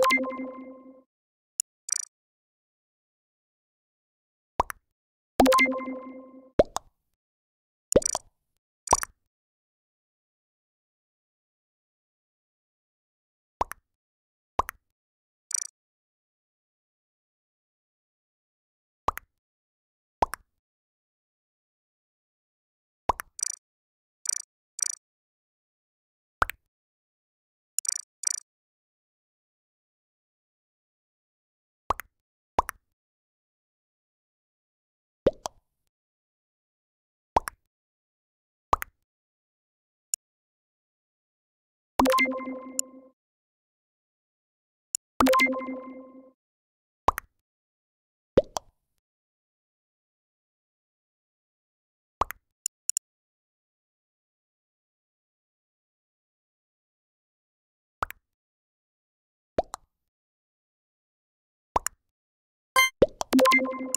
Thank you. you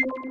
you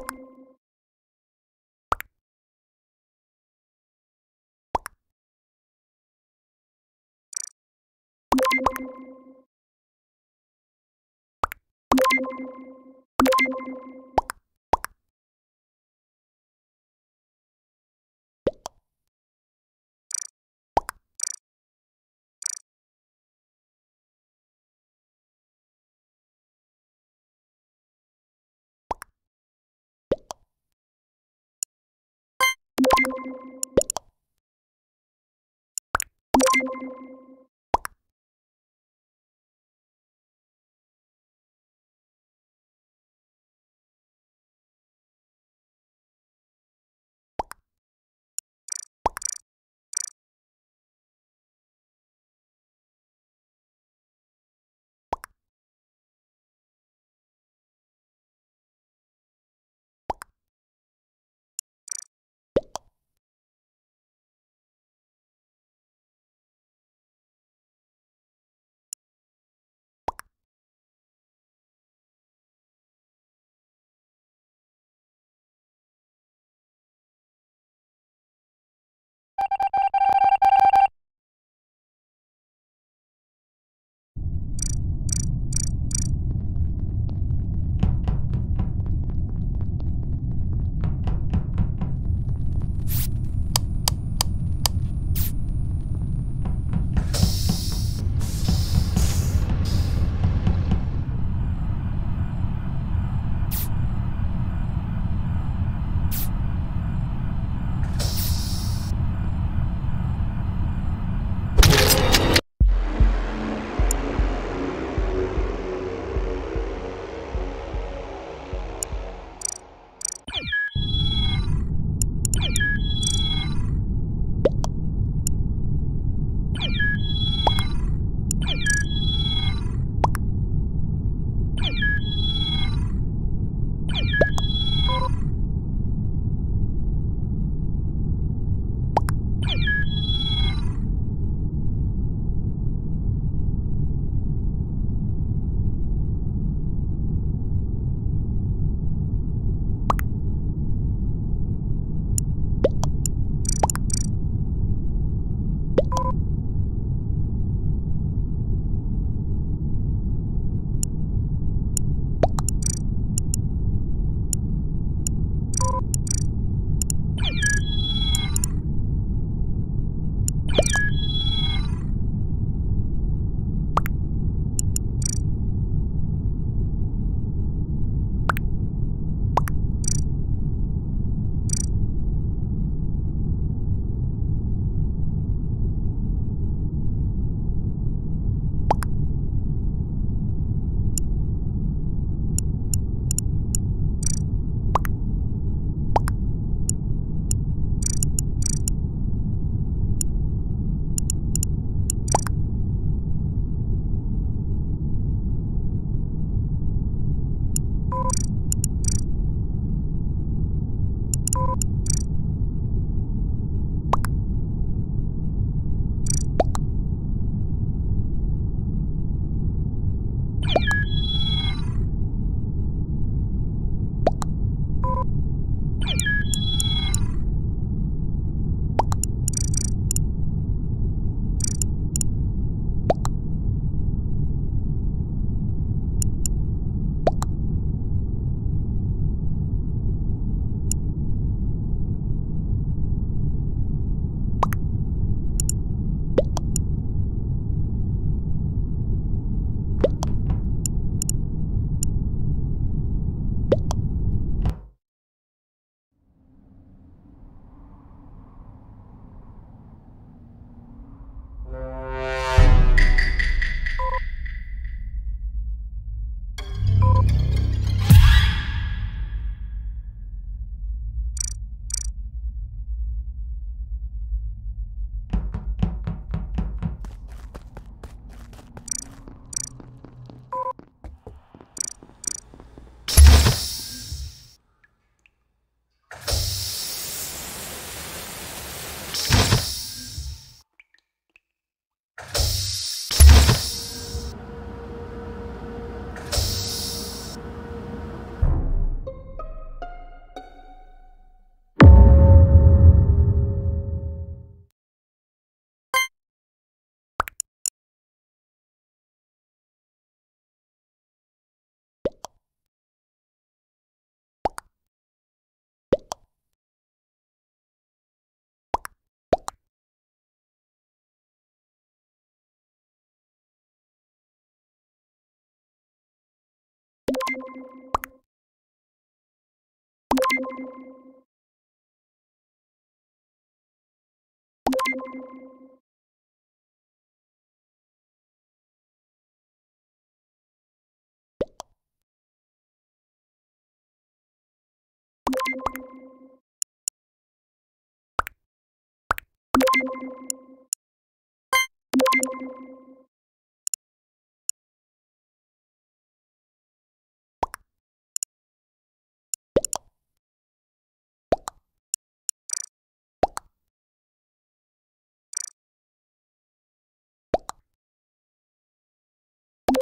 you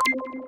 you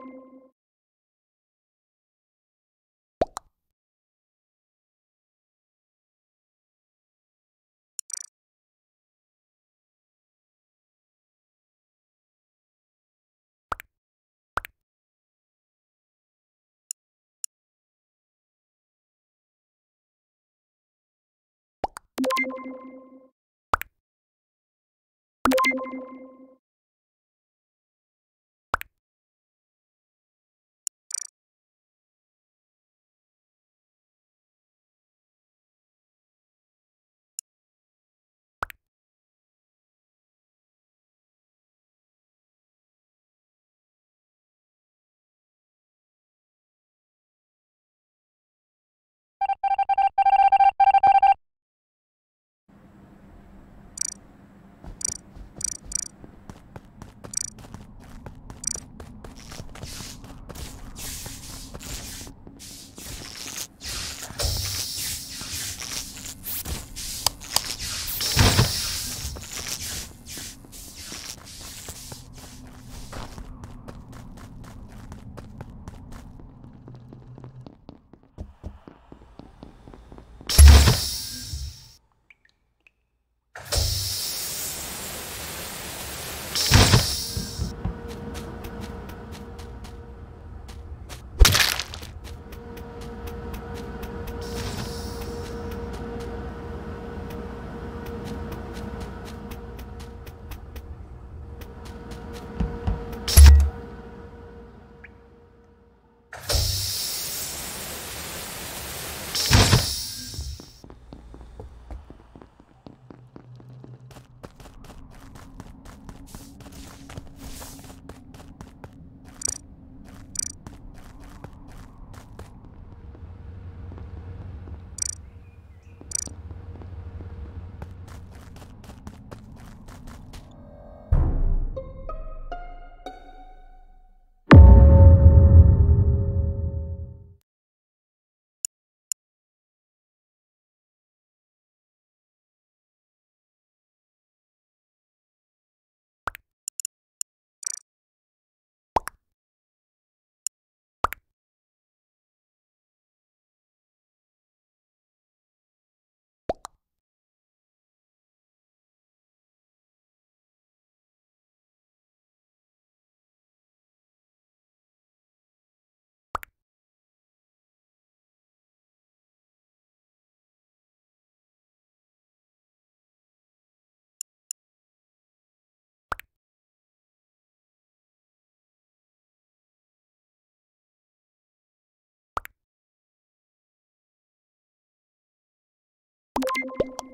you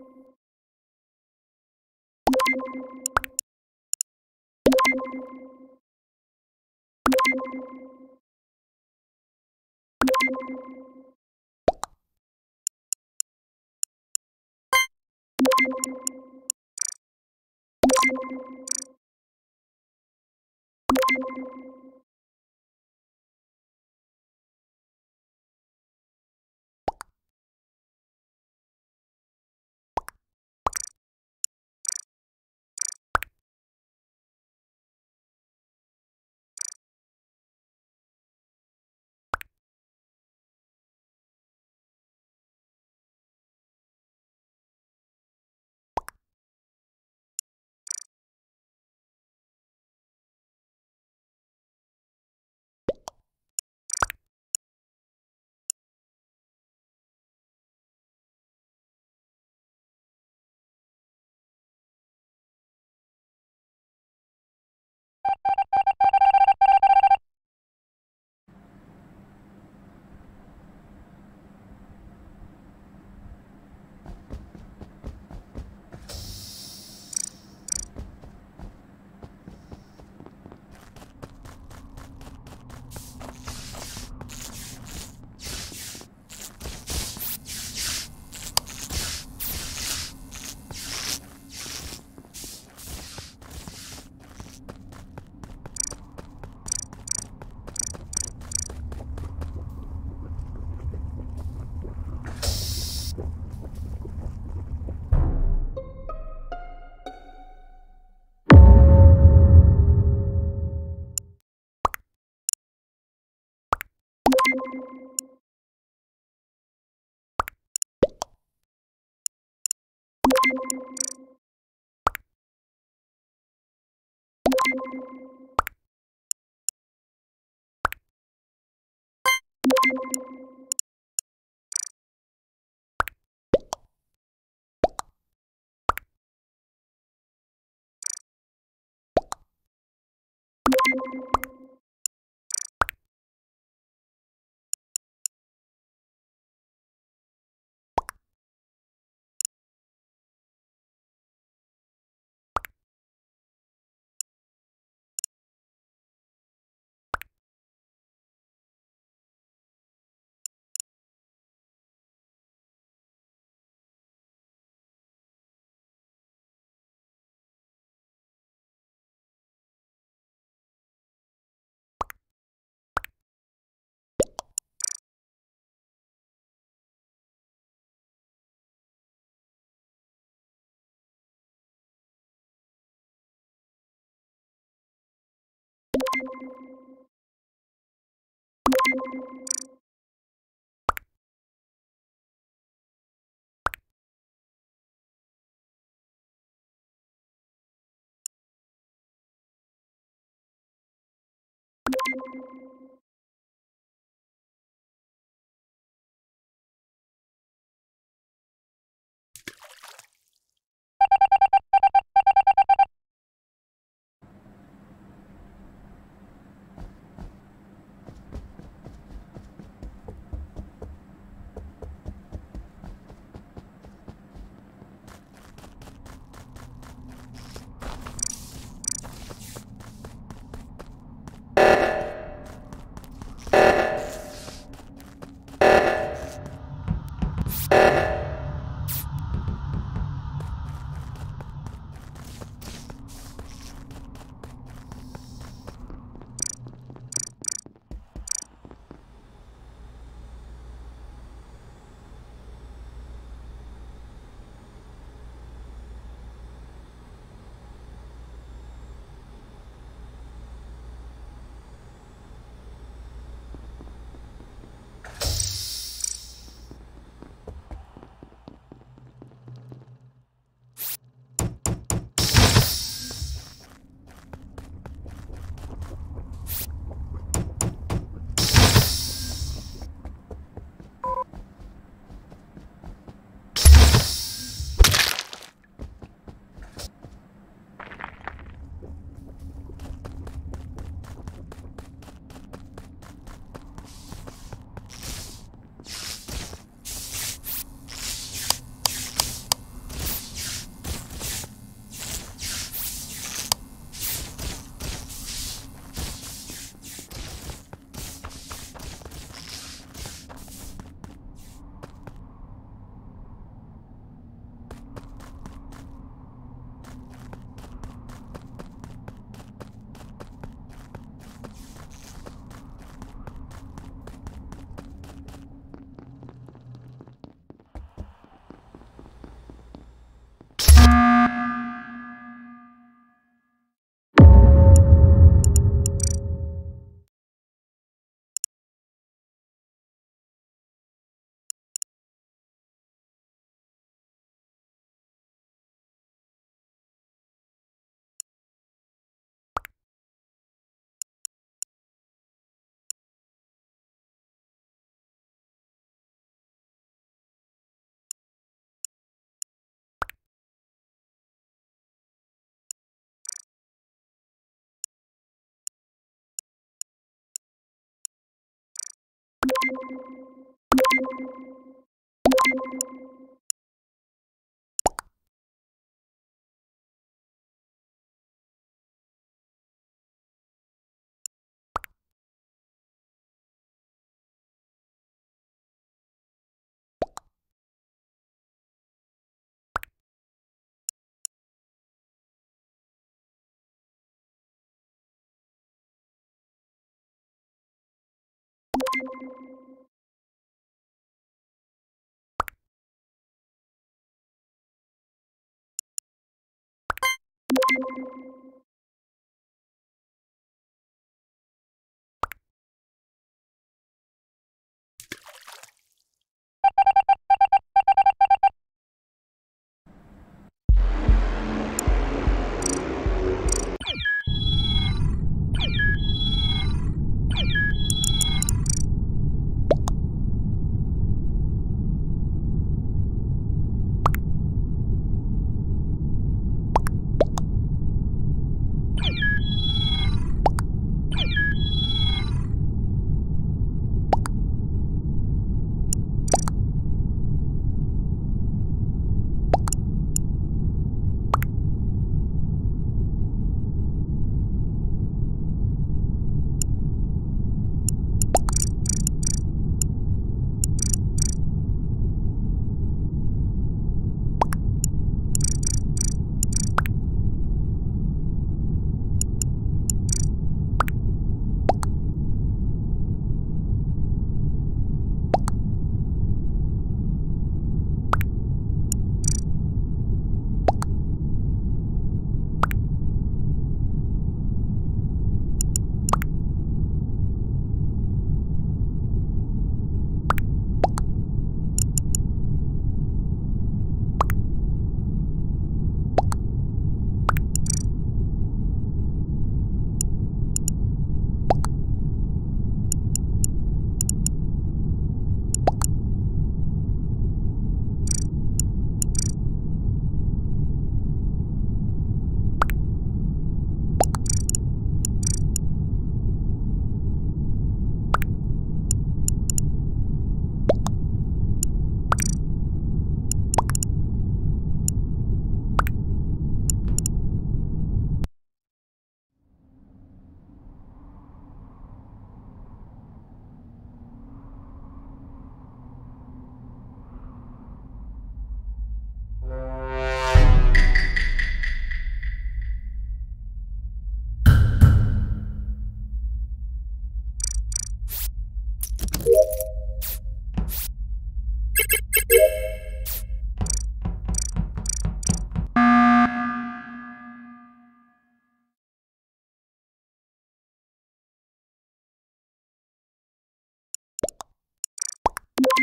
you thank you you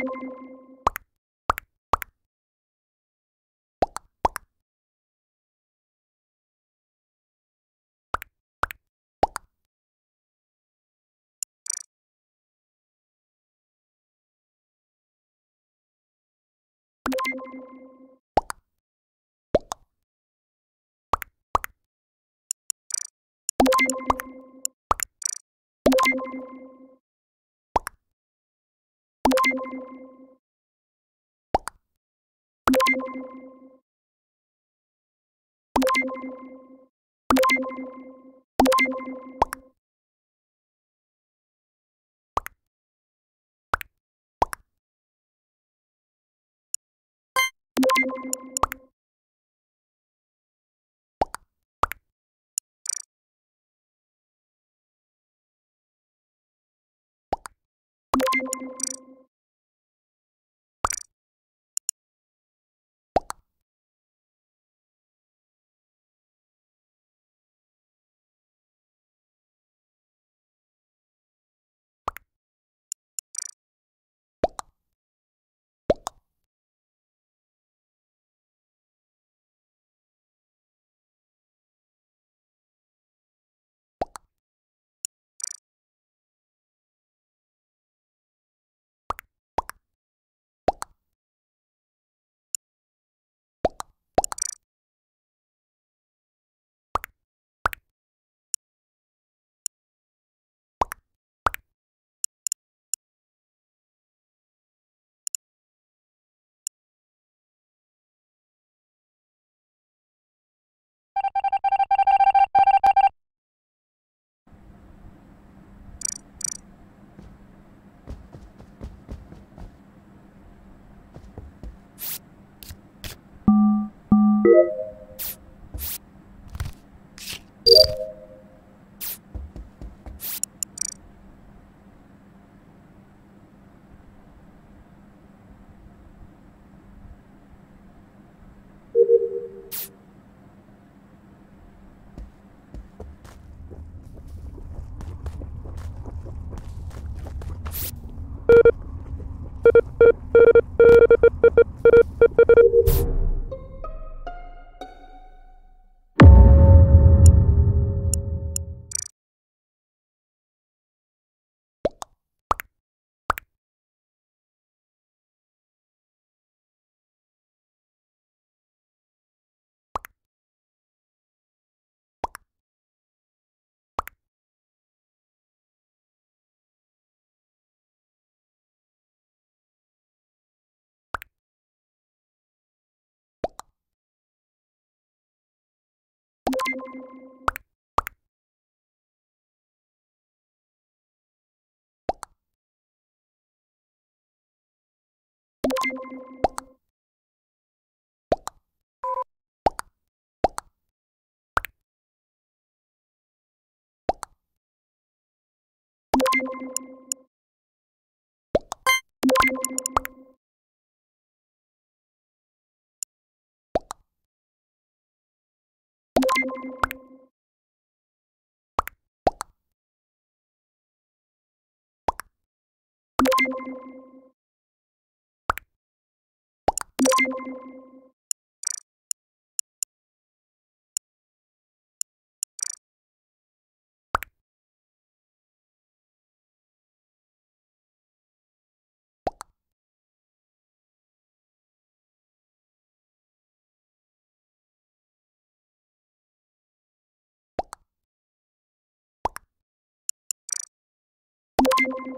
you you. you you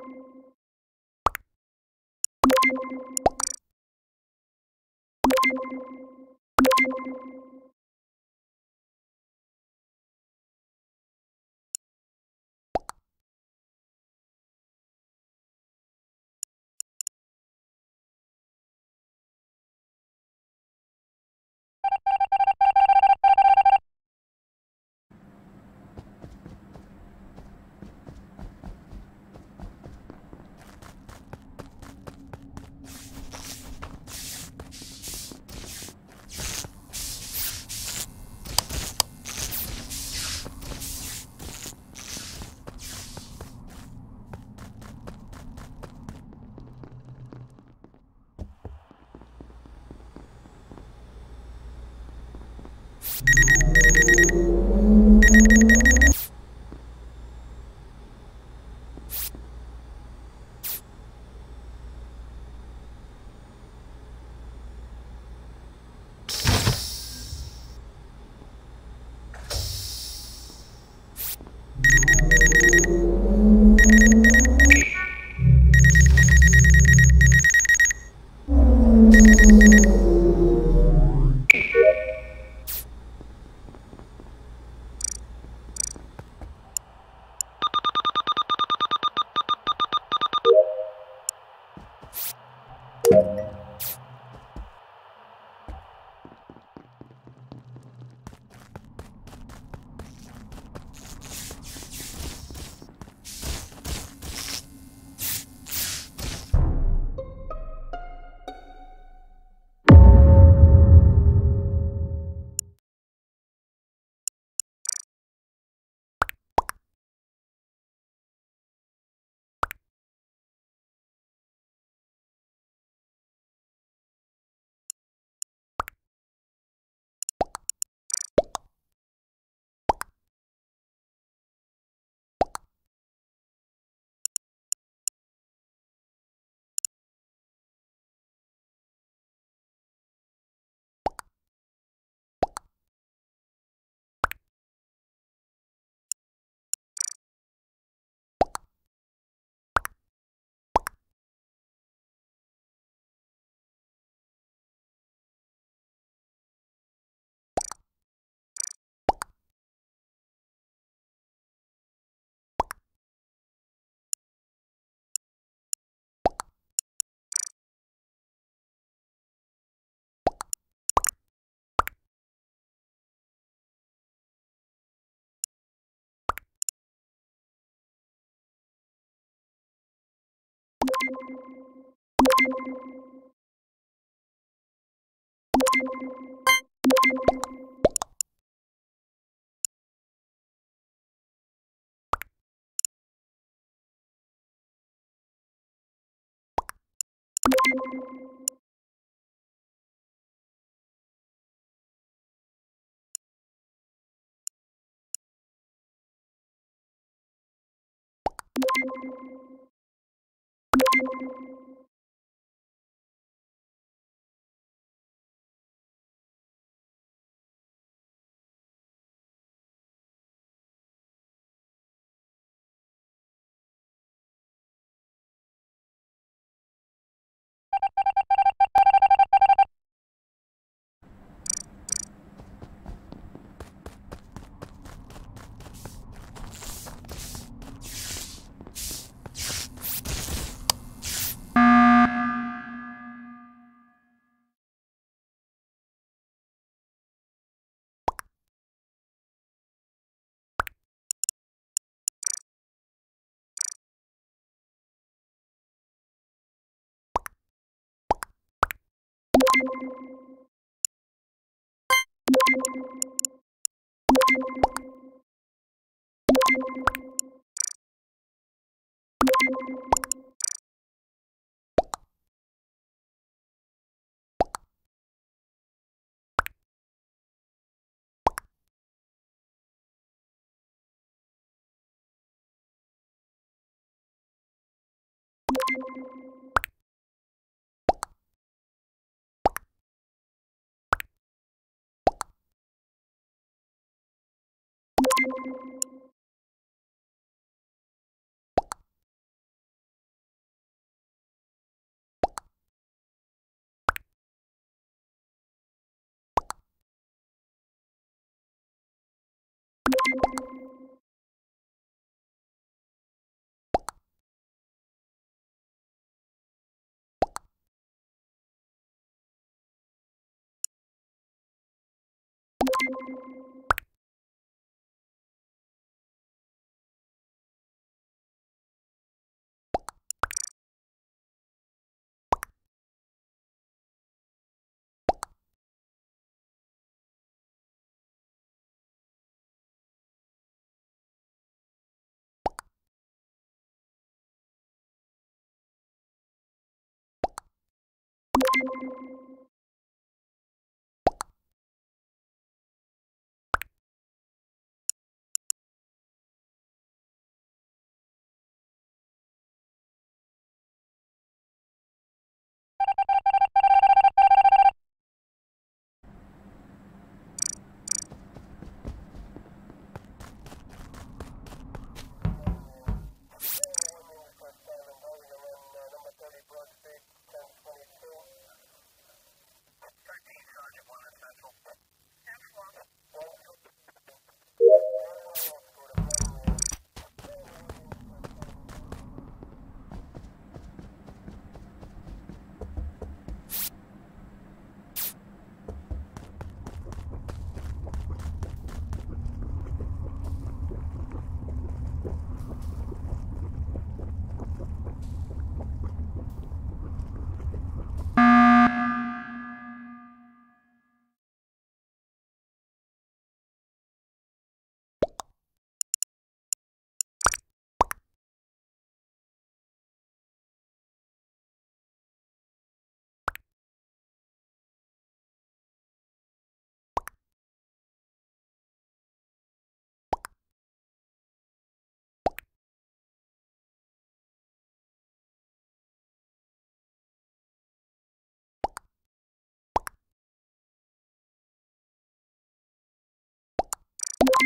thank you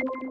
you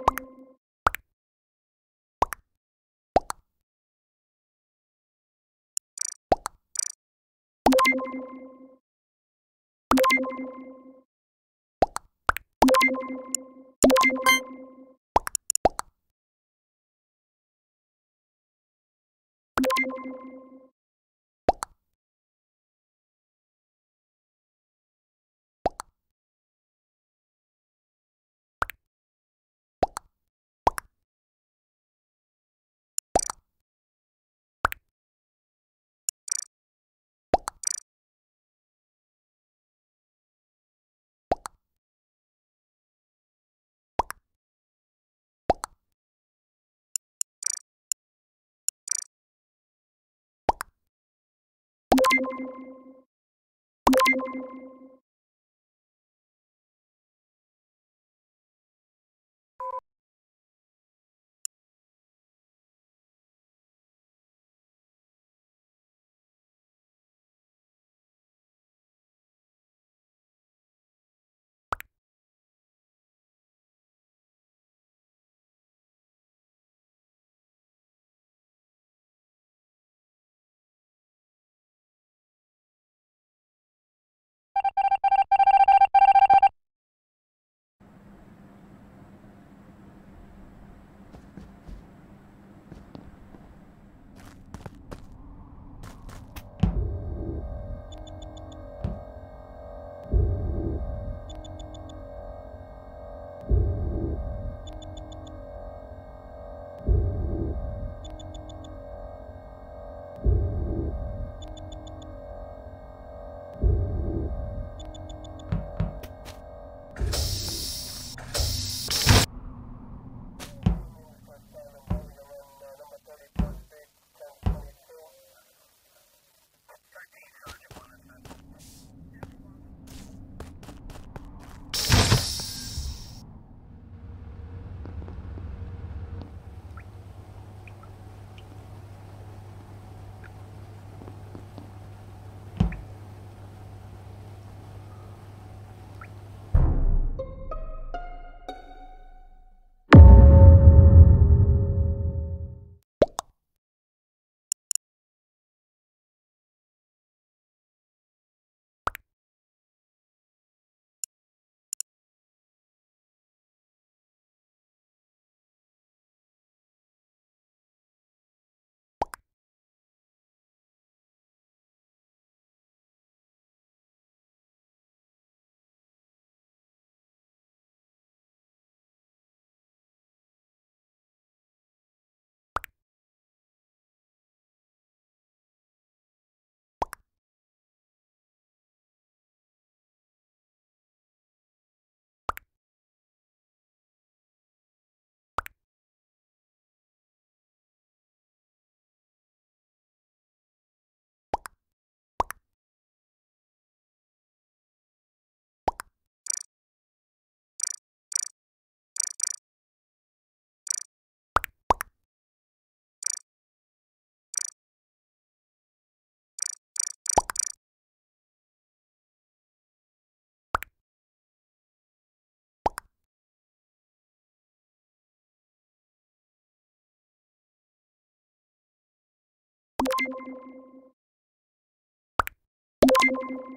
you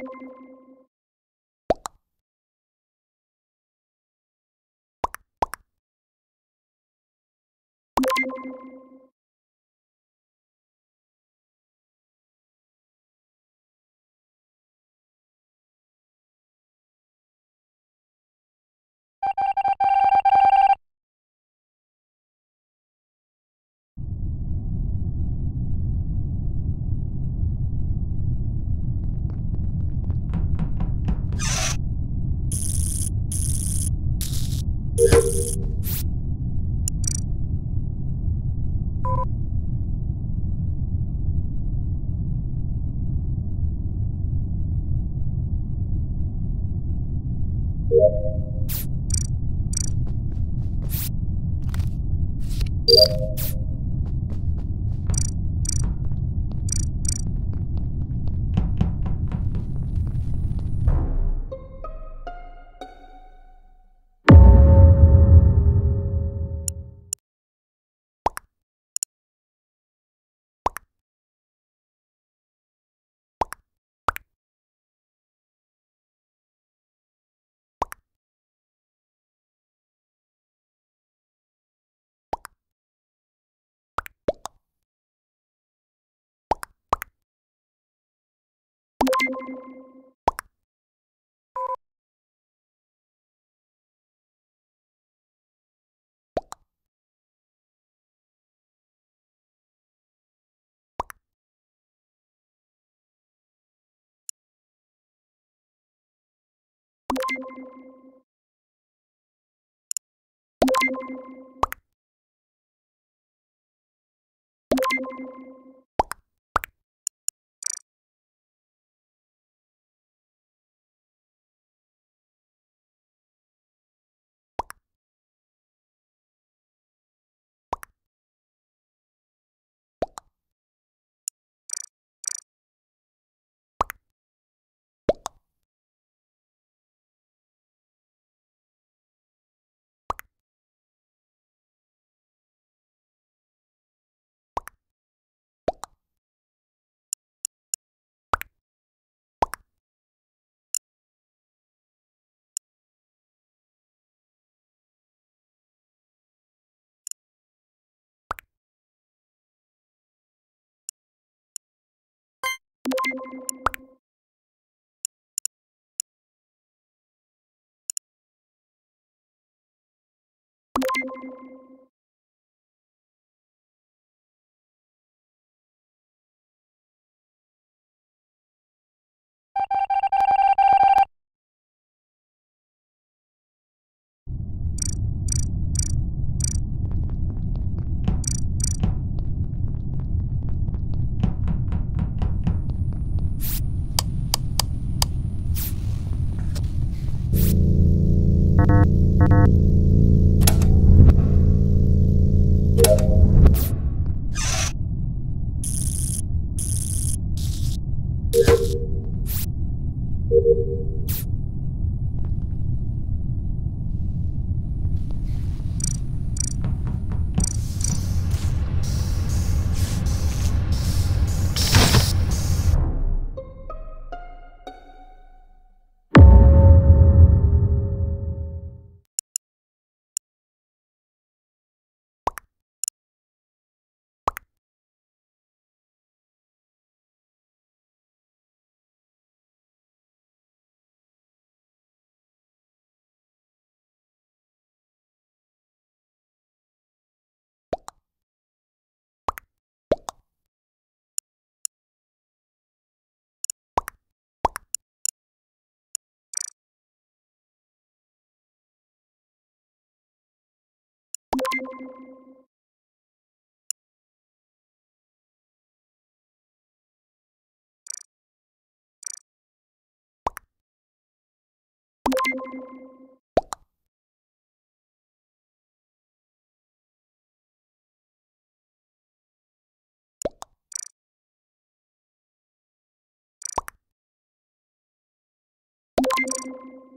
Thank you. Thank you. Thank you.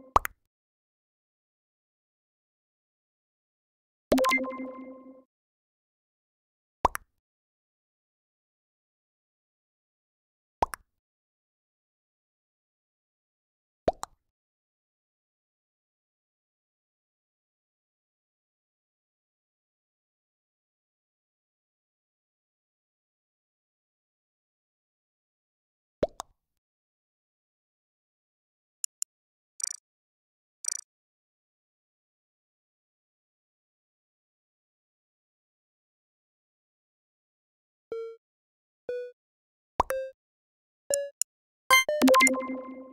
you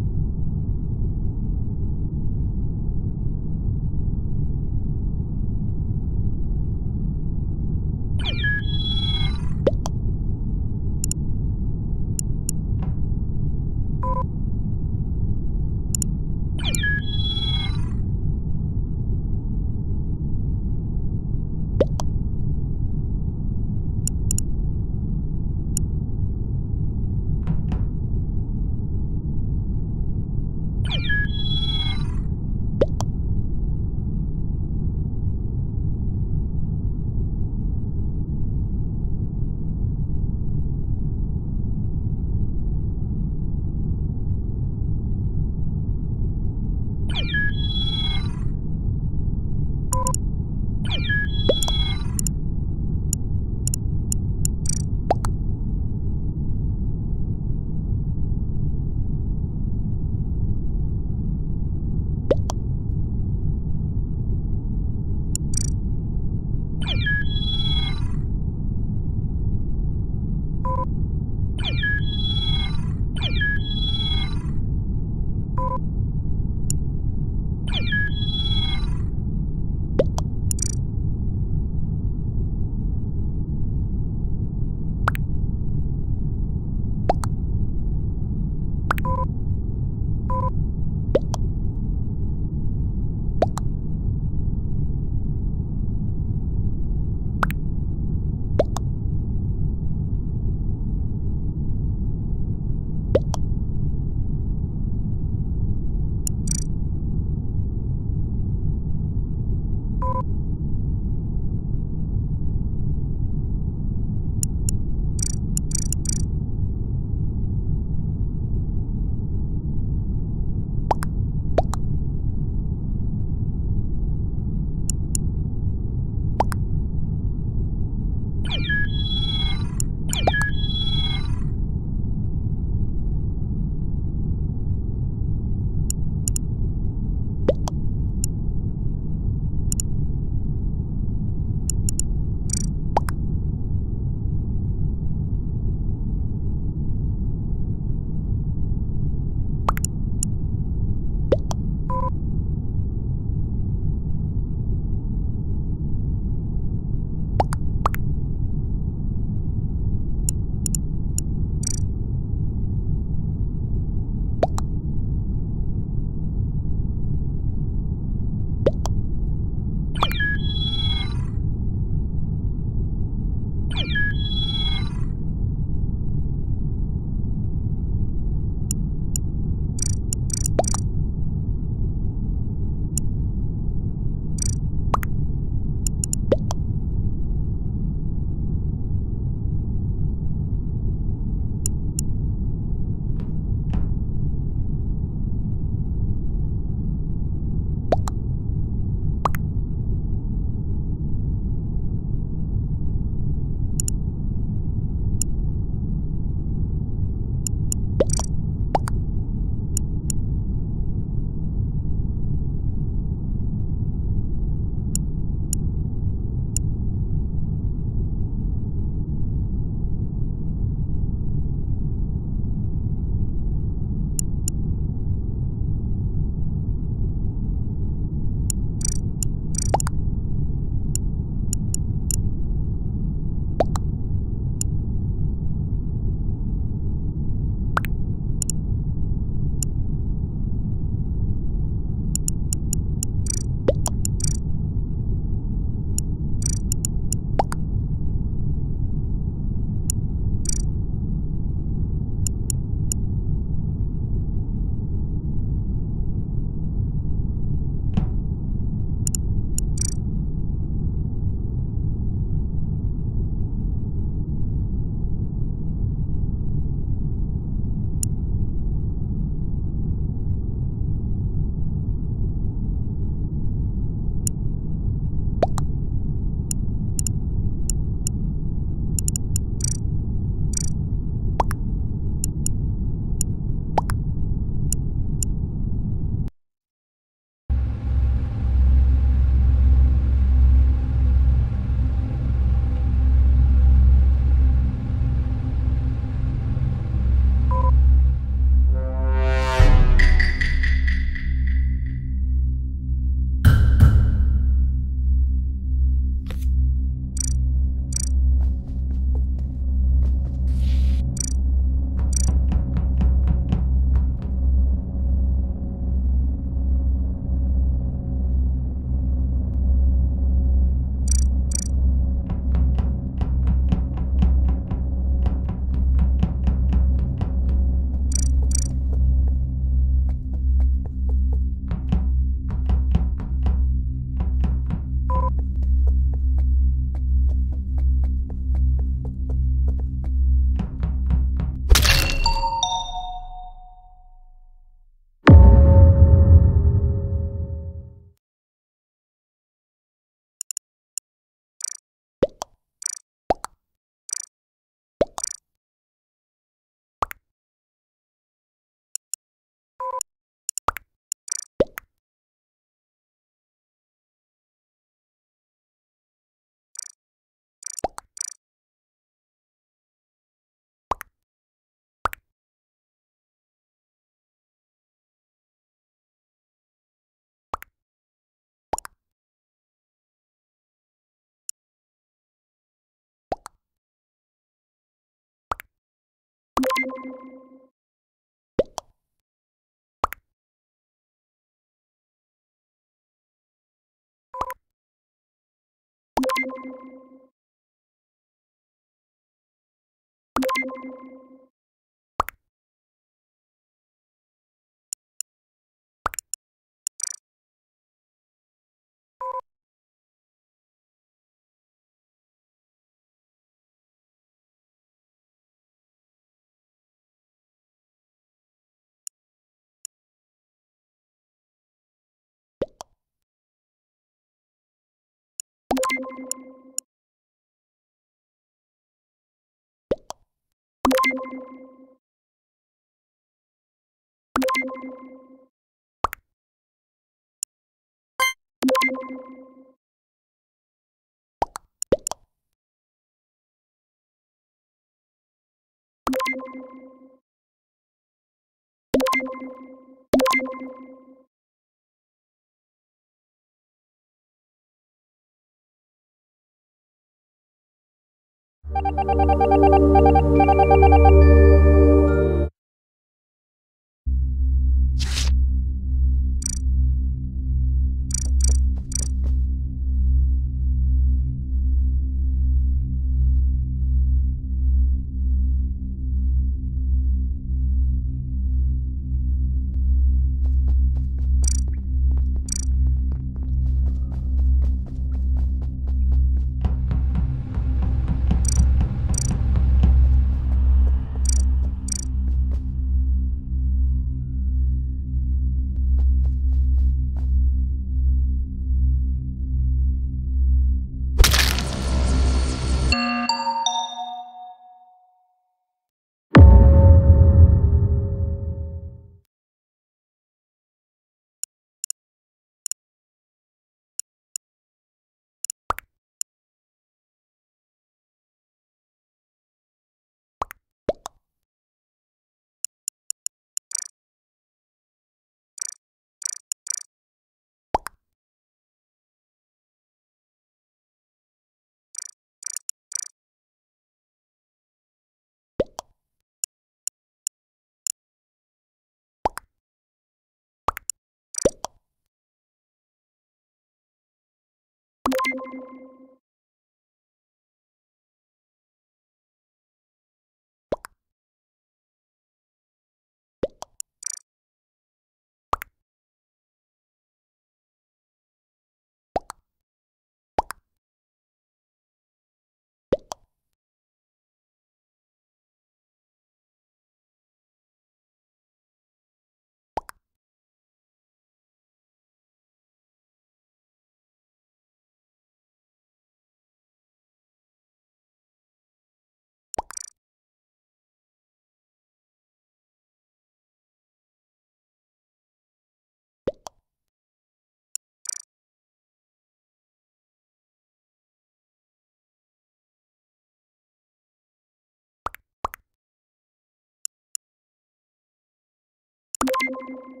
you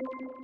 you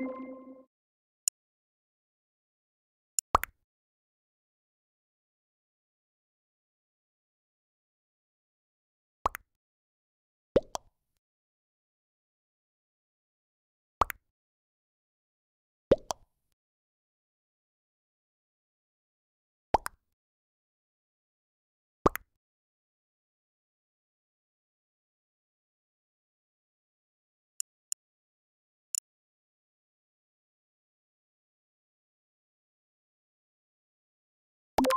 you.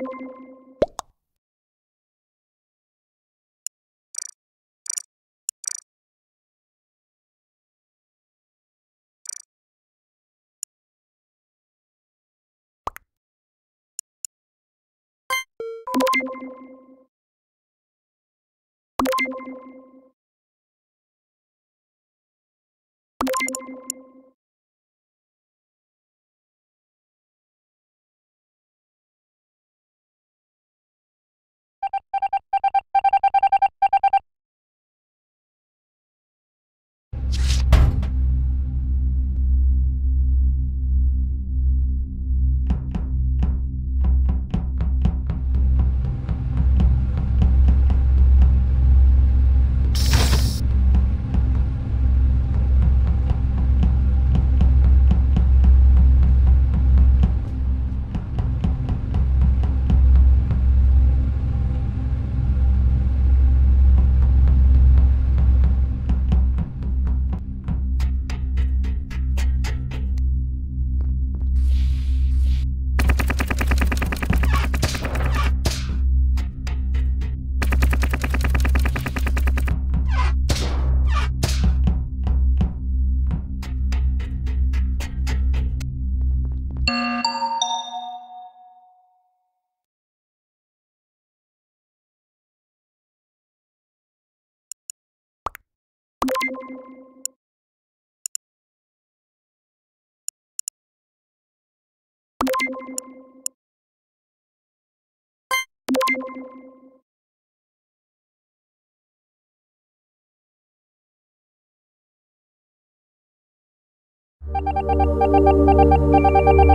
you Thank you.